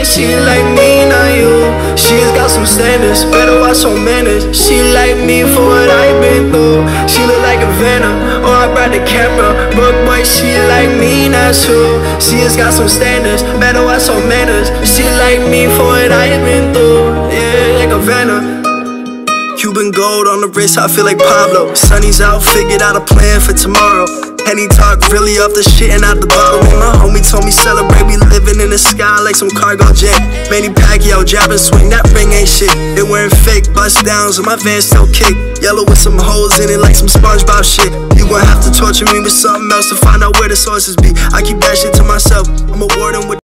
boy, she like me, not you. She's got some standards, better watch her manners. She like me for what I've been through. She look like a venom. Oh, I brought the camera. Boy, boy, she like me, not you. She's got some standards, better watch her manners. She like me for what I've been through. Yeah, like a venom. Cuban gold on the wrist, I feel like Pablo. Sunny's out, figured out a plan for tomorrow. Henny talk really off the shit and out the bottle. And my homie told in the sky like some cargo jet. Manny Pacquiao, and swing, that ring ain't shit. They wearing fake bust downs, and my van still kick. Yellow with some holes in it like some SpongeBob shit. You gon' have to torture me with something else to find out where the sources be. I keep that shit to myself. I'm a warden with